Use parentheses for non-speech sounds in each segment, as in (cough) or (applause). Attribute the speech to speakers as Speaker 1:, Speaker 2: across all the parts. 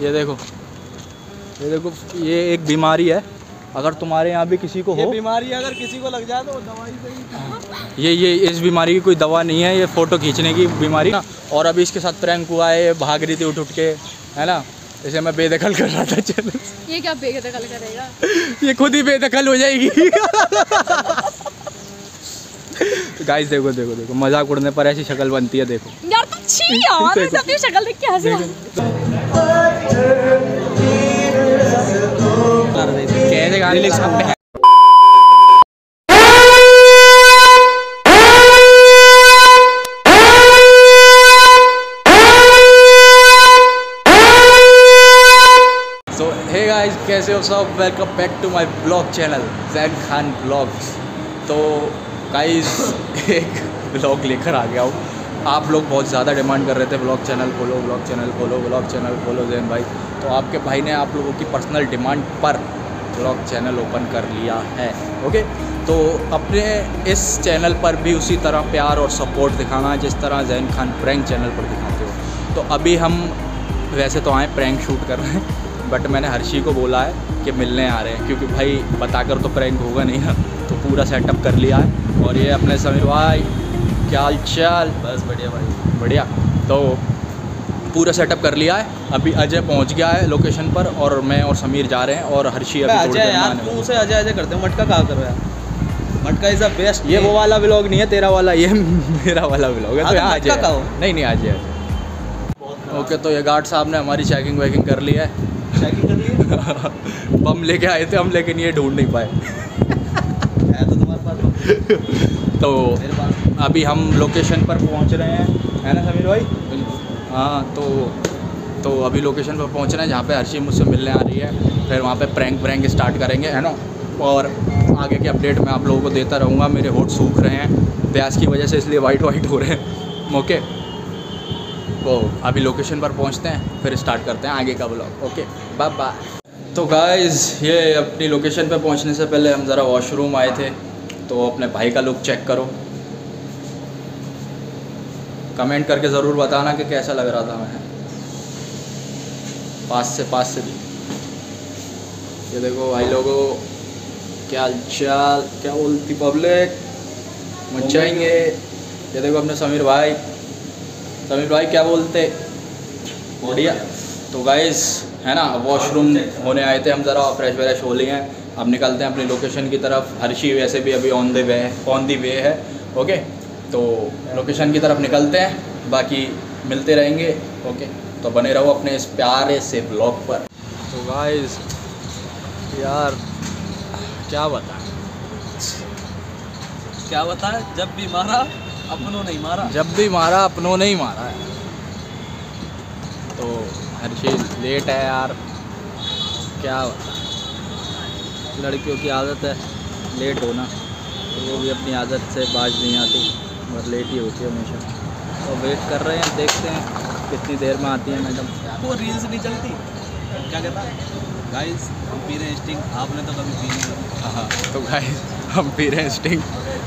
Speaker 1: ये देखो। ये देखो ये एक बीमारी है। अगर तुम्हारे यहाँ भी किसी को हो
Speaker 2: बीमारी अगर किसी को लग जाए तो दवाई से ही
Speaker 1: ये ये इस बीमारी की कोई दवा नहीं है ये फ़ोटो खींचने की बीमारी ना। और अभी इसके साथ प्रैंक हुआ है ये भाग रही थी उठ उठ के है ना? इसे मैं बेदखल कर रहा था चैनल
Speaker 3: ये क्या बेदखल करेगा?
Speaker 1: ये खुद ही बेदखल हो जाएगी। गाइस देखो देखो देखो। मज़ाक उड़ने पर ऐसी शक्ल बनती है देखो।
Speaker 3: यार तुम छी यार (laughs) मैं अपनी शक्ल देख के हंस रहा।
Speaker 1: कैसे गाने लिख सकते सो हे गाइस कैसे हो सब welcome back to my vlog channel Jain Khan vlogs तो गाइस (laughs) एक ब्लॉग लेकर आ गया हूँ आप लोग बहुत ज़्यादा डिमांड कर रहे थे, ब्लॉग चैनल खोलो, ब्लॉग चैनल खोलो, ब्लॉग चैनल खोलो, जैन भाई। तो आपके भाई ने आप लोगों की पर्सनल डिमांड पर ब्लॉग चैनल ओपन कर लिया है, ओके? तो अपने इस चैनल पर भी उसी तरह प्यार और सपोर्ट दिखाना, जिस तरह जैन खान प्रैंक चैनल पर दिखाते हो। तो अभी हम वैसे तो आए प्रैंक शूट कर रहे हैं, बट मैंने हर्षी को बोला है कि मिलने आ रहे हैं, क्योंकि भाई बताकर तो प्रैंक होगा नहीं ना तो पूरा सेटअप कर लिया है। और ये अपने समीर, भाई क्या हाल चाल?
Speaker 2: बस बढ़िया भाई
Speaker 1: बढ़िया। तो पूरा सेटअप कर लिया है। अभी अजय पहुँच गया है लोकेशन पर और मैं और समीर जा रहे हैं और हर्षी अभी
Speaker 2: अजय यार तू उसे अजय अजय करते हो। मटका कहाँ कर रहा है? मटका इज़ द बेस्ट
Speaker 1: ये वो वाला व्लॉग नहीं है तेरा वाला ये मेरा वाला व्लॉग है। तो यहाँ अजय
Speaker 2: का
Speaker 1: नहीं नहीं अजय अजय ओके तो ये गार्ड साहब ने हमारी चेकिंग वैकिंग कर ली है।
Speaker 2: चेकिंग कर लिए (laughs)
Speaker 1: बम लेके आए थे हम लेकिन ये ढूंढ नहीं पाए। (laughs)
Speaker 2: है तो तुम्हारे पास (laughs)
Speaker 1: तो अभी हम लोकेशन पर पहुँच रहे हैं। है ना समीर भाई? हाँ तो तो अभी लोकेशन पर पहुँच रहे हैं जहाँ पे हर्षी मुझसे मिलने आ रही है। फिर वहाँ पे प्रैंक प्रैंक स्टार्ट करेंगे है ना? और आगे के अपडेट मैं आप लोगों को देता रहूँगा। मेरे होठ सूख रहे हैं प्याज की वजह से इसलिए वाइट वाइट हो रहे हैं। ओके तो अभी लोकेशन पर पहुँचते हैं फिर स्टार्ट करते हैं आगे का ब्लॉग ओके बाय बाय तो गाइज़ ये अपनी लोकेशन पे पहुँचने से पहले हम ज़रा वॉशरूम आए थे। तो अपने भाई का लुक चेक करो। कमेंट करके ज़रूर बताना कि कैसा लग रहा था मैं पास से पास से भी। ये देखो भाई लोगों क्या हालचाल क्या बोलती पब्लिक मचाएँगे ये देखो अपने समीर भाई। समीर भाई क्या बोलते? बढ़िया। तो गाइस है ना वॉशरूम होने आए थे हम ज़रा फ्रेश व्रेश हो लिए हैं। अब निकलते हैं अपनी लोकेशन की तरफ़। हर्षी वैसे भी अभी on the way on the way है ओके तो लोकेशन की तरफ़ निकलते हैं बाकी मिलते रहेंगे ओके तो बने रहो अपने इस प्यारे से ब्लॉग पर। तो गाइस यार क्या बता
Speaker 2: क्या बता जब भी मारा अपनों नहीं मारा।
Speaker 1: जब भी मारा अपनों ने ही मारा है। तो हर्षी लेट है यार। क्या बता लड़कियों की आदत है लेट होना। तो वो भी अपनी आदत से बाज नहीं आती और लेट ही होती है हमेशा। तो वेट कर रहे हैं देखते हैं कितनी देर में आती है मैडम।
Speaker 2: वो रील्स नहीं चलती? क्या कहता गाइस हम पी रहे हैं स्टिंग आपने तो कभी पी नहीं
Speaker 1: हाँ तो गाइस हम पी रहे हैं स्टिंग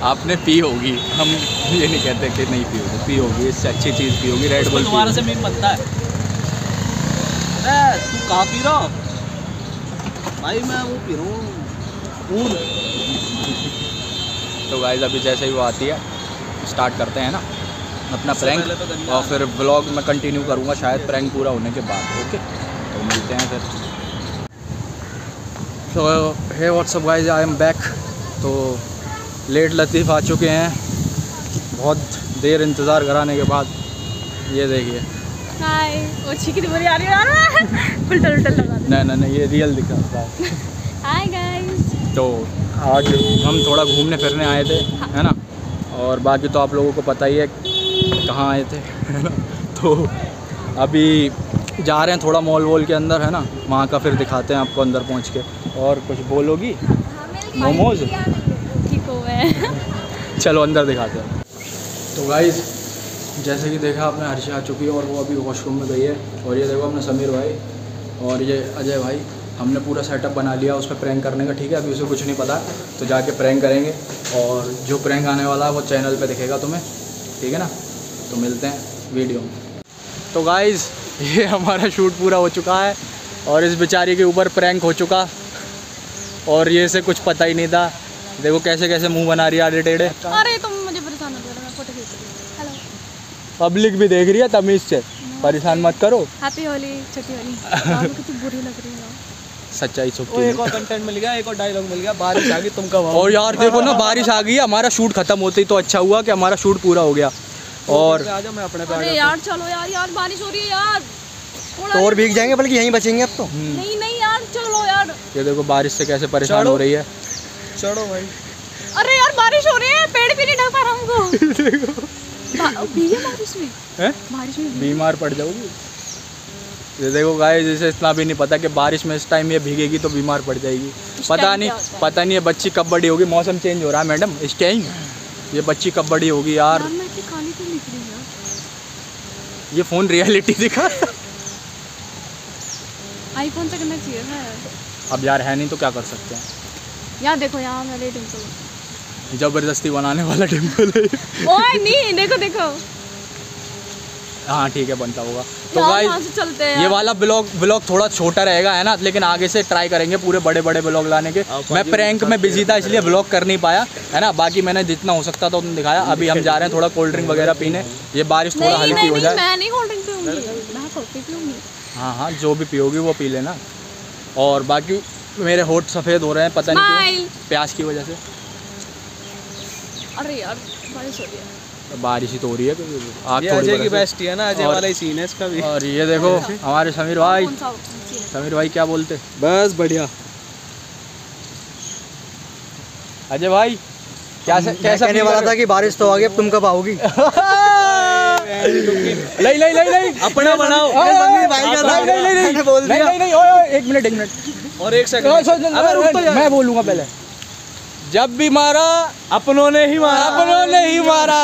Speaker 1: आपने पी होगी। हम ये नहीं कहते कि नहीं पी होगी पी होगी इससे अच्छी चीज़ पी होगी रेड बुल
Speaker 2: तुम्हारे से मीम बनता है। तू कहाँ पी रहा भाई मैं वो पी रहा हूँ। (laughs)
Speaker 1: तो गाइस अभी जैसे ही वो आती है स्टार्ट करते हैं ना अपना प्रैंक
Speaker 2: तो
Speaker 1: और फिर ब्लॉग में कंटिन्यू करूँगा शायद प्रैंक पूरा होने के बाद ओके तो मिलते हैं फिर। तो hey WhatsApp guys I am back तो लेट लतीफ़ आ चुके हैं। बहुत देर इंतज़ार कराने के बाद ये देखिए।
Speaker 3: हाय ओ छी कितनी बुरी आ रही है। (laughs) उल्टा उल्टा लगा दे।
Speaker 1: नहीं नहीं नहीं ये रियल दिखा रहा है
Speaker 3: हाय गाइस
Speaker 1: तो आज हम थोड़ा घूमने फिरने आए थे है ना? और बाकी तो आप लोगों को पता ही है कहाँ आए थे। है (laughs) ना तो अभी जा रहे हैं थोड़ा मॉल वॉल के अंदर है ना? वहाँ का फिर दिखाते हैं आपको अंदर पहुँच के। और कुछ बोलोगी? मोमोज?
Speaker 3: ठीक हो गए। (laughs)
Speaker 1: चलो अंदर दिखाते हैं। तो गाइस जैसे कि देखा आपने, हर्षी आ चुकी है और वो अभी वॉशरूम में गई है। और ये देखो अपने समीर भाई और ये अजय भाई, हमने पूरा सेटअप बना लिया उस पर प्रैंक करने का, ठीक है? अभी उसे कुछ नहीं पता तो जाके प्रैंक करेंगे। और जो प्रैंक आने वाला है, वो चैनल पे दिखेगा तुम्हें, ठीक है ना? तो मिलते हैं वीडियो में। तो गाइज़ (laughs) ये हमारा शूट पूरा हो चुका है और इस बेचारी के ऊपर प्रैंक हो चुका। और ये से कुछ पता ही नहीं था। देखो कैसे कैसे मुँह बना रही है आड़े टेढ़े।
Speaker 3: अरे, तुम मुझे परेशान मत करो मैं फ़ोटो खींच रही हूँ हेलो
Speaker 1: पब्लिक भी देख रही है तमीज से। परेशान मत करो।
Speaker 3: हैप्पी होली छोटी होली कितनी बुरी लग रही है।
Speaker 1: सच्चाई
Speaker 2: एक और कंटेंट मिल गया एक और डायलॉग मिल गया बारिश आ गई तुम कब
Speaker 1: और यार देखो ना बारिश आ गई है हमारा शूट खत्म होते ही तो अच्छा हुआ कि हमारा शूट पूरा हो गया। और
Speaker 2: मैं अपने
Speaker 3: अरे यार चलो यार यार बारिश हो रही है यार।
Speaker 4: तो और भीग जाएँगे बल्कि यहीं बचेंगे अब तो।
Speaker 3: नहीं नहीं यार चलो यार।
Speaker 1: ये देखो बारिश से कैसे परेशान हो रही है।
Speaker 2: चलो भाई।
Speaker 3: अरे यार बारिश हो रही है पेड़ भी नहीं ढक पा रहा हमको। (laughs) (laughs) बारिश में?
Speaker 1: हैं?
Speaker 3: बारिश में
Speaker 1: बीमार पड़ जाओगी ये देखो गाय जैसे इतना भी नहीं पता कि बारिश में इस टाइम ये भीगेगी तो बीमार पड़ जाएगी। पता नहीं
Speaker 3: है?
Speaker 1: पता नहीं ये बच्ची कब बड़ी होगी मौसम चेंज हो रहा है मैडम इस टाइम ये बच्ची कब बड़ी होगी यार?
Speaker 3: मैं हूँ यार।
Speaker 1: ये फ़ोन रियलिटी दिखा।
Speaker 3: आईफोन से करना चाहिए
Speaker 1: अब यार है नहीं तो क्या कर सकते हैं?
Speaker 3: यार देखो यहाँ मेरे डिम्पल
Speaker 1: ज़बरदस्ती बनाने वाला टेंपल है।
Speaker 3: ओए नहीं देखो देखो।
Speaker 1: हाँ ठीक है बनता होगा। तो गाइस
Speaker 3: चलते हैं
Speaker 1: ये वाला ब्लॉग ब्लॉग थोड़ा छोटा रहेगा है ना? लेकिन आगे से ट्राई करेंगे पूरे बड़े बड़े ब्लॉग लाने के। मैं प्रैंक में बिज़ी था इसलिए ब्लॉग कर नहीं पाया है ना? बाकी मैंने जितना हो सकता था उतना दिखाया। अभी हम जा रहे हैं थोड़ा कोल्ड ड्रिंक वगैरह पीने। ये बारिश थोड़ा हल्की हो जाए।
Speaker 3: मैं नहीं कोल्ड ड्रिंक पीऊँगी। मैं कॉफ़ी पीऊँगी।
Speaker 1: हाँ हाँ जो भी पियोगी वो पी लेना। और बाकी मेरे होठ सफ़ेद हो रहे हैं पता नहीं प्याज की वजह से।
Speaker 3: अरे यार बारिश हो रही है।
Speaker 1: बारिश ही तो हो रही है आग
Speaker 2: ये अजय की बेस्ट है ना अजय वाला ही सीन है इसका भी।
Speaker 1: और ये देखो हमारे समीर भाई? समीर भाई क्या बोलते?
Speaker 2: बस बढ़िया।
Speaker 1: अजय भाई क्या कैसा
Speaker 4: कहने वाला था कि बारिश तो आ गई अब तुम कब आओगी? (laughs)
Speaker 1: नहीं नहीं नहीं नहीं।
Speaker 2: अपना बनाओ।
Speaker 4: समीर भाई का था।
Speaker 1: नहीं नहीं नहीं
Speaker 4: बोल
Speaker 1: नहीं
Speaker 4: दिया।
Speaker 1: नहीं नहीं ओए, ओए, एक मिनट एक मिनट।
Speaker 2: और एक सेकंड
Speaker 1: सोच-
Speaker 2: अबे रुक तो यार
Speaker 1: मैं बोलूँगा पहले। जब भी मारा
Speaker 2: अपनों ने ही मारा।
Speaker 1: अपनों ने ही मारा।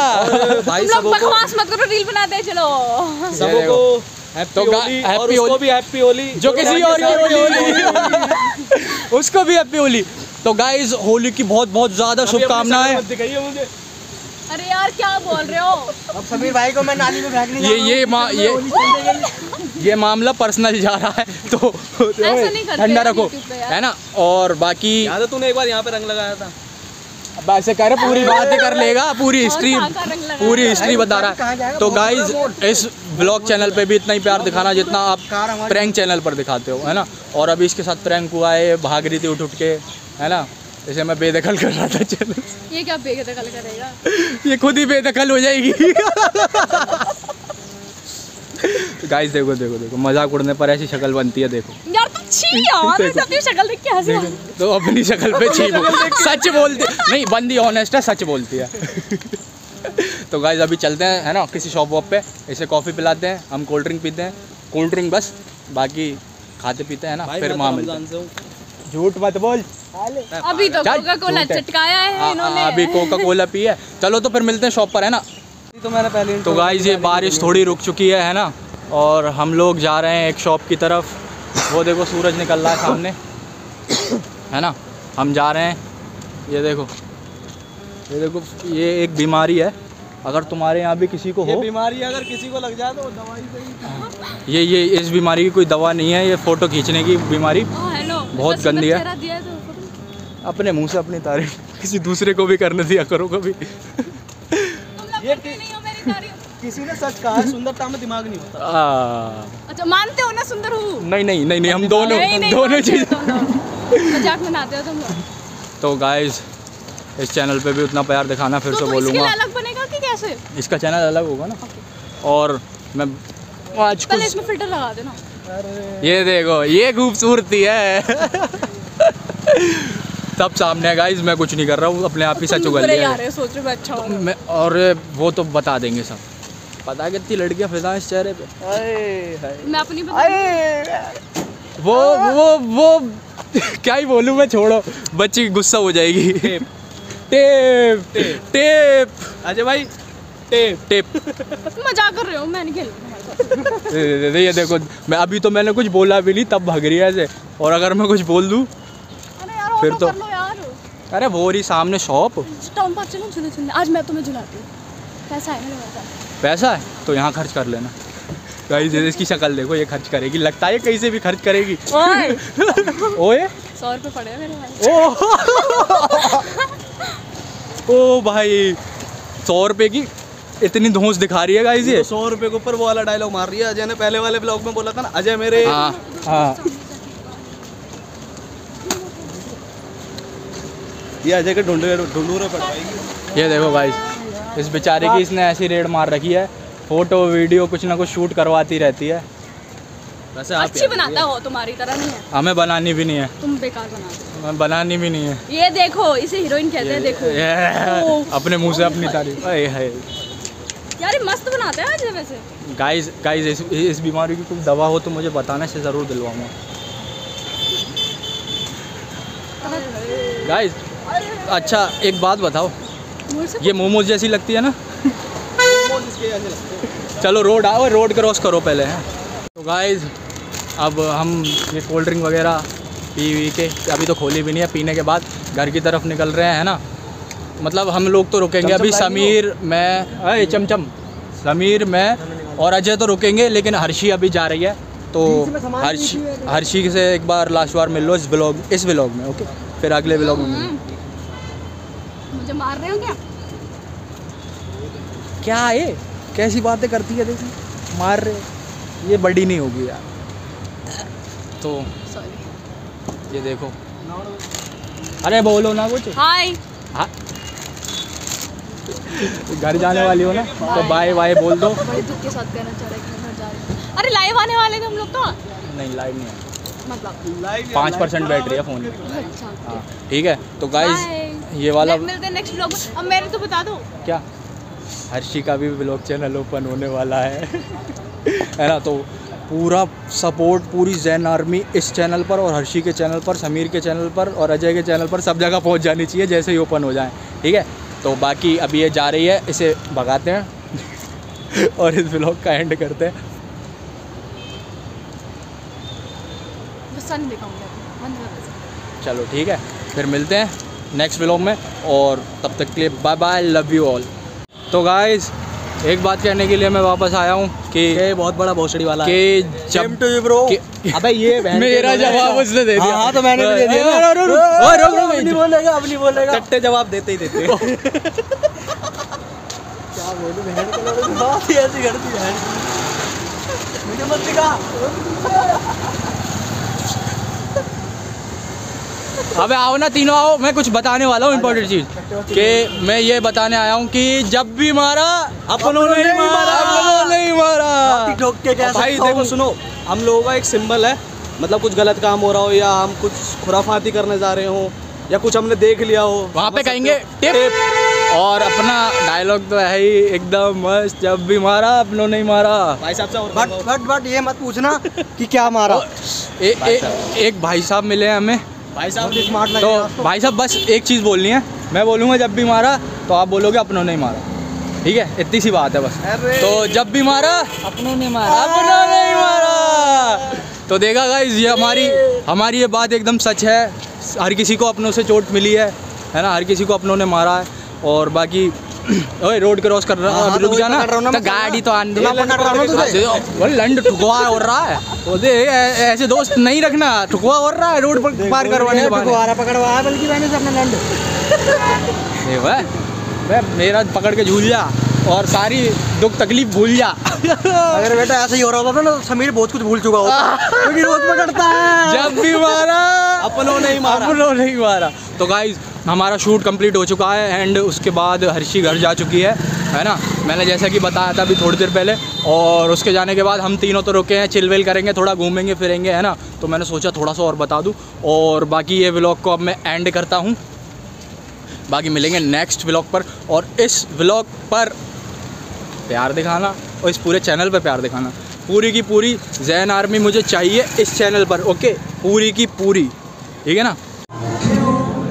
Speaker 2: भाई
Speaker 3: तुम लोग बकवास मत करो रील बनाते चलो।
Speaker 2: सबों
Speaker 1: देखो।
Speaker 2: को हैप्पी
Speaker 1: तो
Speaker 2: होली।
Speaker 1: होली।
Speaker 2: भी हैप्पी होली।
Speaker 1: जो किसी और की होली। (laughs) उसको भी हैप्पी होली। तो गाइस होली की बहुत बहुत ज़्यादा शुभकामनाएँ।
Speaker 3: अरे यार क्या बोल रहे हो?
Speaker 4: अब समीर भाई को मैं नाली में फेंकने जा
Speaker 1: ये ये। मा, ये ये मामला पर्सनल जा रहा है तो ठंडा रखो। है ना? और बाकी
Speaker 2: याद है तूने एक बार यहाँ पे रंग लगाया था।
Speaker 1: अब ऐसे कह रहे पूरी बातें कर लेगा पूरी हिस्ट्री पूरी हिस्ट्री बता रहा है। तो गाइज़ इस ब्लॉग चैनल पे भी इतना ही प्यार दिखाना जितना आप प्रैंक चैनल पर दिखाते हो है ना? और अभी इसके साथ प्रैंक हुआ है भाग रही थी उठ उठ के है ना? इसे मैं बेदखल कर रहा था चैनल
Speaker 3: ये क्या बेदखल करेगा? (laughs)
Speaker 1: ये खुद ही बेदखल हो जाएगी। (laughs) गाइस देखो देखो देखो मज़ाक उड़ने पर ऐसी शक्ल बनती है देखो।
Speaker 3: यार तुम छी यार (laughs) अपनी शक्ल देख के हँसी
Speaker 1: तो अपनी शक्ल पे छी सच बोलती नहीं बंदी ऑनेस्ट है सच बोलती है। (laughs) तो गाइज़ अभी चलते हैं है ना किसी शॉप वॉप पे इसे कॉफ़ी पिलाते हैं हम कोल्ड ड्रिंक पीते हैं। कोल्ड ड्रिंक बस बाकी खाते पीते हैं ना फिर
Speaker 2: मैं
Speaker 1: वहाँ मिलते हैं।
Speaker 2: हूँ।
Speaker 1: झूठ मत बोल।
Speaker 3: अभी तो कोका कोला चटकाया है
Speaker 1: आ- आ-
Speaker 3: इन्होंने।
Speaker 1: अभी कोका कोला पी है। चलो तो फिर मिलते हैं शॉप पर है ना।
Speaker 2: तो मैंने पहले
Speaker 1: तो गाइज़ ये बारिश थोड़ी रुक चुकी है है ना? और हम लोग जा रहे हैं एक शॉप की तरफ़। वो देखो सूरज निकल रहा है सामने। है ना? हम जा रहे हैं। ये देखो। ये देखो ये एक बीमारी है। अगर तुम्हारे यहाँ भी किसी को
Speaker 2: ये
Speaker 1: हो
Speaker 2: बीमारी अगर किसी को लग जाए तो दवाई
Speaker 1: ये ये इस बीमारी की कोई दवा नहीं है ये फ़ोटो खींचने की बीमारी। बहुत गंदी है।
Speaker 3: चेहरा दिया तो
Speaker 1: अपने मुँह से अपनी तारीफ़ किसी दूसरे को भी करने दिया करो कभी।
Speaker 2: ये
Speaker 3: हो
Speaker 2: किसी ने सच कहा सुंदरता में दिमाग नहीं होता।
Speaker 3: अच्छा मानते हो ना सुंदर हूँ?
Speaker 1: नहीं नहीं नहीं नहीं हम दोनों दोनों चीज़
Speaker 3: मज़ाक बनाते हो तुम
Speaker 1: तो गाइज़ इस चैनल पे भी उतना प्यार दिखाना फिर
Speaker 3: तो
Speaker 1: से
Speaker 3: तू
Speaker 1: बोलूँगा।
Speaker 3: अलग बनेगा कि कैसे?
Speaker 1: इसका चैनल अलग होगा ना। और मैं आज कुछ
Speaker 3: इसमें फ़िल्टर लगा देना।
Speaker 1: ये देखो ये खूबसूरती है। सब सामने है गाइज़ मैं कुछ नहीं कर रहा हूँ अपने आप ही सच उगल
Speaker 3: है। रहे अच्छा हूँ
Speaker 1: मैं और वो तो बता देंगे सब। पता है कितनी लड़कियाँ फिजा इस चेहरे पे?
Speaker 3: मैं अपनी बता
Speaker 1: वो वो वो क्या ही बोलूँ मैं छोड़ो बच्ची गुस्सा हो जाएगी। टेप। Tape tape.
Speaker 2: अजय भाई टेप
Speaker 1: टेप।
Speaker 3: मज़ाक कर रहे हो मैं नहीं खेल
Speaker 1: दे- ये देखो मैं अभी तो मैंने कुछ बोला भी नहीं तब भाग रही है ऐसे। और अगर मैं कुछ बोल दूँ फिर तो-
Speaker 3: कर लो यार।
Speaker 1: अरे वो रही सामने शॉप
Speaker 3: टाउन पार्क चलो झूले झूलने आज मैं तुम्हें झुलाती हूँ। पैसा है मेरे पास?
Speaker 1: पैसा है? तो यहाँ खर्च कर लेना। गाइस इसकी शक्ल देखो ये खर्च करेगी। लगता है कहीं से भी खर्च करेगी।
Speaker 3: ओए। (laughs)
Speaker 1: ओए।
Speaker 3: सौ रुपये पड़े मेरे भाई
Speaker 1: ओ ओ भाई सौ रुपए की इतनी धौंस दिखा रही है गाइस ये।
Speaker 2: सौ रुपए के ऊपर वो वाला डायलॉग मार रही है। अजय ने पहले वाले ब्लॉग में बोला था ना अजय मेरे
Speaker 1: हाँ। हाँ।
Speaker 2: ये अजय के ढूंढे ढूंढूरे पड़वाएगी
Speaker 1: ये देखो गाइस इस बेचारे की इसने ऐसी रेड मार रखी है। फ़ोटो वीडियो कुछ ना कुछ शूट करवाती रहती है।
Speaker 2: वैसे आप
Speaker 3: अच्छी बनाता है वो तुम्हारी तरह नहीं है।
Speaker 1: हमें बनानी भी नहीं है।
Speaker 3: तुम बेकार बनाते
Speaker 1: हमें बनानी भी नहीं है।
Speaker 3: ये देखो इसे हीरोइन कहते हैं देखो।
Speaker 1: ये, अपने मुँह से अपनी तारीफ़। (laughs) अरे है
Speaker 3: यार ये मस्त बनाते हैं अजय वैसे।
Speaker 1: गाइस गाइस इस, इस बीमारी की कोई दवा हो तो मुझे बताने से ज़रूर दिलवाऊँगा। गाइस अच्छा एक बात बताओ। ये मोमोज जैसी लगती है ना? चलो रोड आओ रोड क्रॉस करो पहले हैं। तो गाइस अब हम ये कोल्ड ड्रिंक वगैरह पी वी के अभी तो खोली भी नहीं है पीने के बाद घर की तरफ़ निकल रहे हैं ना? मतलब हम लोग तो रुकेंगे अभी समीर मैं अरे चमचम। समीर मैं और अजय तो रुकेंगे लेकिन हर्षी अभी जा रही है तो हर्षी हर्षी से एक बार लास्ट बार मिल लो इस ब्लॉग इस ब्लॉग में ओके फिर अगले ब्लॉग में।
Speaker 3: मुझे मार रहे हो क्या?
Speaker 1: क्या है कैसी बातें करती है देखी। मार रहे ये बड़ी नहीं होगी यार। तो
Speaker 3: सॉरी
Speaker 1: ये देखो। अरे बोलो ना कुछ।
Speaker 3: हाय
Speaker 1: घर जाने वाली हो ना तो बाय बाय बोल दो।
Speaker 3: बड़े दुख के साथ कहना चाह रहे हैं कि घर जा रही अरे लाइव आने वाले थे हम लोग तो।
Speaker 1: नहीं लाइव नहीं है।
Speaker 3: मतलब
Speaker 1: पाँच परसेंट बैटरी है फ़ोन की
Speaker 3: अच्छा।
Speaker 1: हाँ। ठीक है। तो गाइस. ये वाला
Speaker 3: मिलते हैं नेक्स्ट ब्लॉग में अब मेरे तो बता दो।
Speaker 1: क्या? हर्षी का भी ब्लॉग चैनल ओपन होने वाला है। है ना तो पूरा सपोर्ट पूरी जैन आर्मी इस चैनल पर और हर्षी के चैनल पर समीर के चैनल पर और अजय के चैनल पर सब जगह पहुँच जानी चाहिए जैसे ही ओपन हो जाए। ठीक है? तो बाकी अभी ये जा रही है इसे भगाते हैं (laughs) और इस ब्लॉग का एंड करते हैं। चलो ठीक है। फिर मिलते हैं। नेक्स्ट ब्लॉग में और तब तक के लिए bye bye love you all तो गाइस एक बात कहने के लिए मैं वापस आया हूँ कि
Speaker 2: ये बहुत बड़ा भोसड़ी वाला
Speaker 1: कि जब
Speaker 4: टू यू ब्रो अबे ये (laughs)
Speaker 1: मेरा जवाब उसने दे दिया।
Speaker 4: हाँ, हाँ तो मैंने भी दे दिया
Speaker 1: रुक, रुक,
Speaker 4: अब नहीं बोलेगा अब नहीं बोलेगा।
Speaker 2: टट्टे जवाब देते ही देते। (laughs)
Speaker 4: क्या बोलूँ बहन के लोगों बात ही ऐसी करती है। मुझे मत दिखा
Speaker 1: अबे आओ ना तीनों आओ। मैं कुछ बताने वाला हूँ इम्पोर्टेंट चीज़। कि मैं ये बताने आया हूँ कि जब भी मारा
Speaker 2: अपनों ने ही मारा।
Speaker 1: अपनों ने ही मारा।
Speaker 2: भाई देखो सुनो हम लोगों का एक सिंबल है। मतलब कुछ गलत काम हो रहा हो या हम कुछ खुराफाती करने जा रहे हो या कुछ हमने देख लिया हो
Speaker 1: वहाँ पे कहेंगे? टिप! और अपना डायलॉग तो है ही एकदम मस्त। जब भी मारा अपनों ने ही मारा।
Speaker 2: भाई साहब से और
Speaker 4: बट बट बट ये मत पूछना कि क्या मारा।
Speaker 1: ए, ए, एक भाई साहब मिले हैं हमें।
Speaker 2: भाई साहब
Speaker 4: स्मार्ट
Speaker 1: तो भाई साहब बस एक चीज़ बोलनी है। मैं बोलूँगा जब भी मारा तो आप बोलोगे अपनों ने मारा। ठीक है? इतनी सी बात है बस। तो जब भी मारा
Speaker 4: अपनों ने मारा।
Speaker 1: अपनों ने मारा। तो देखा गाइज़ ये हमारी हमारी ये बात एकदम सच है। हर किसी को अपनों से चोट मिली है है ना? हर किसी को अपनों ने मारा है। और बाकी ओए रोड क्रॉस कर रहा
Speaker 4: हाँ, हाँ,
Speaker 1: रुक
Speaker 4: तो
Speaker 1: जाना।
Speaker 4: हूँ
Speaker 1: तो गाड़ी तो आन
Speaker 4: हूँ तुझे।
Speaker 1: वो लंड ठुकवा हो रहा है। वो दे ऐसे दोस्त नहीं रखना ठुकवा हो रहा है रोड पर पार करवाने के बाद
Speaker 4: पकड़वाया बल्कि मैंने से अपना लंड।
Speaker 1: वह मेरा पकड़ के झूल जा और सारी दुख तकलीफ़ भूल जा।
Speaker 4: अगर बेटा ऐसे ही हो रहा होता ना तो समीर बहुत कुछ भूल चुका होता क्योंकि रोज पकड़ता है।
Speaker 1: जब भी मारा
Speaker 2: अपनों नहीं मारा।
Speaker 1: अपनों ने ही मारा। तो गाइज़ हमारा शूट कंप्लीट हो चुका है एंड उसके बाद हर्षी घर जा चुकी है है ना? मैंने जैसा कि बताया था अभी थोड़ी देर पहले और उसके जाने के बाद हम तीनों तो रुके हैं, चिल विल करेंगे, थोड़ा घूमेंगे, फिरेंगे, है ना? तो मैंने सोचा थोड़ा सा और बता दूँ और बाकी ये व्लॉग को अब मैं एंड करता हूँ। बाकी मिलेंगे नेक्स्ट ब्लॉग पर और इस ब्लॉग पर प्यार दिखाना और इस पूरे चैनल पर प्यार दिखाना। पूरी की पूरी जैन आर्मी मुझे चाहिए इस चैनल पर ओके पूरी की पूरी, ठीक है ना?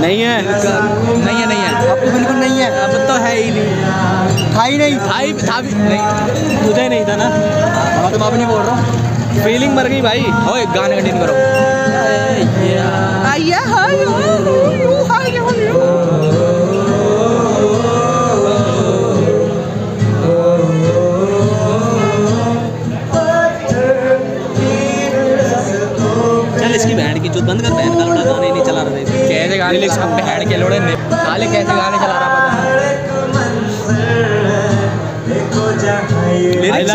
Speaker 2: नहीं है।
Speaker 1: नहीं है नहीं है।
Speaker 4: अब तो बिल्कुल नहीं है।
Speaker 2: अब तो है ही नहीं।
Speaker 4: था ही नहीं।
Speaker 1: था ही था भी नहीं
Speaker 2: तुझे नहीं था ना।
Speaker 4: हाँ तो मैं नहीं बोल रहा। हूँ
Speaker 2: फीलिंग मर गई भाई।
Speaker 1: ओए गाने कंटिन्यू करो।
Speaker 3: आया हाय यू हाय यू
Speaker 2: बंद कर बहन का लोड़ा गाने नहीं चला रहे थे।
Speaker 1: कैसे गाने लिख बहन के लोड़े ने- साले कैसे गाने चला रहा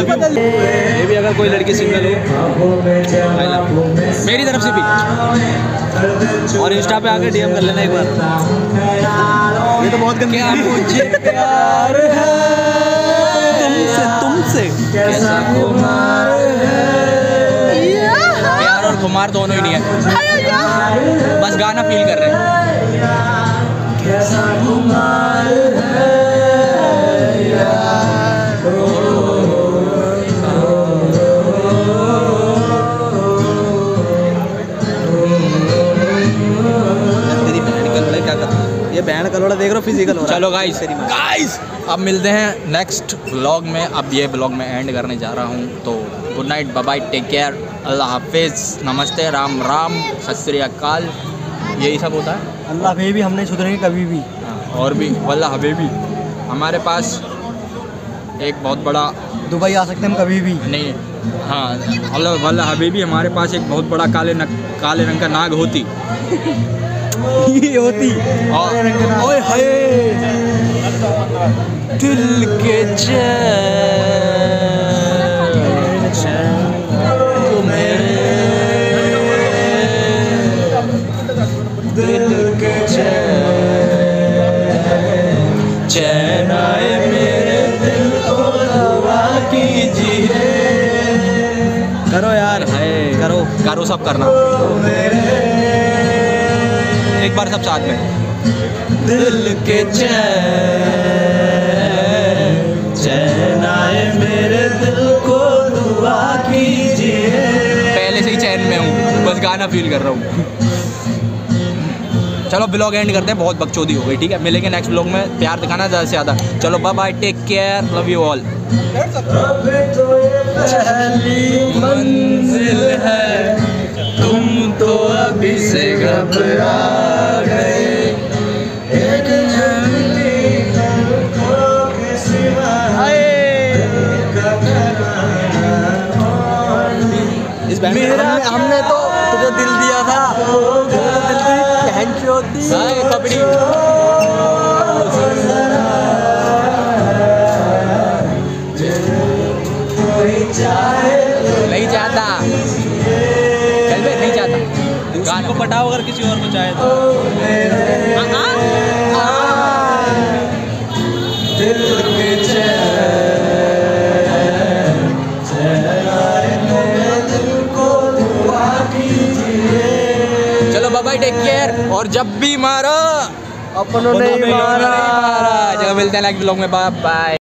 Speaker 1: पता.
Speaker 2: ये भी अगर कोई लड़की सिंगल हो.
Speaker 1: मेरी तरफ़ से भी।
Speaker 2: और इंस्टा पे आके डीएम कर लेना एक बार। ये तो बहुत गंदी
Speaker 1: क्या मुझे प्यार है?
Speaker 2: तुमसे तुमसे।
Speaker 1: कैसा खुमार प्यार और खुमार दोनों ही नहीं है। बस गाना फील कर रहे हैं।
Speaker 2: ये बहन का लोड़ा देख रहा फ़िज़िकल हो रहा
Speaker 1: चलो गाइस गाइस अब मिलते हैं नेक्स्ट व्लॉग में। अब ये व्लॉग में एंड करने जा रहा हूँ तो good night bye take care अल्लाह हाफिज़ नमस्ते राम राम सत यही सब होता है?
Speaker 4: अल्लाह कहीं भी हम नहीं सुधरेंगे कभी भी।
Speaker 1: हाँ, और भी वल्ला हबीबी। हमारे पास एक बहुत बड़ा
Speaker 4: दुबई आ सकते हैं हम कभी भी।
Speaker 1: नहीं हाँ अल्लाह वल्ला हबीबी हमारे पास एक बहुत बड़ा काले नक, काले रंग का नाग होती। (laughs)
Speaker 4: ये होती।
Speaker 1: और ओए हाय। दिल के चैन सब करना। एक बार सब साथ में। दिल के चैन चैन आए मेरे दिल को दुआ कीजिए। पहले से ही चैन में हूँ बस गाना फील कर रहा हूँ। चलो ब्लॉग एंड करते हैं बहुत बकचोदी हो गई ठीक है? मिलेंगे नेक्स्ट ब्लॉग में प्यार दिखाना ज़्यादा से ज़्यादा। चलो bye bye take care love you all मंजिल है। तुम तो अभी से घबरा गए।
Speaker 2: बहन
Speaker 4: मेरा हमने तो तुझे दिल दिया था। दिल दी की होती
Speaker 1: हाय कबड्डी
Speaker 2: चाहे तो।
Speaker 1: दिल के चलो बाबा टेक केयर और जब भी मारो
Speaker 4: अपनों ने
Speaker 1: मारा। चलो मिलते हैं नेक्स्ट ब्लॉग में। Bye bye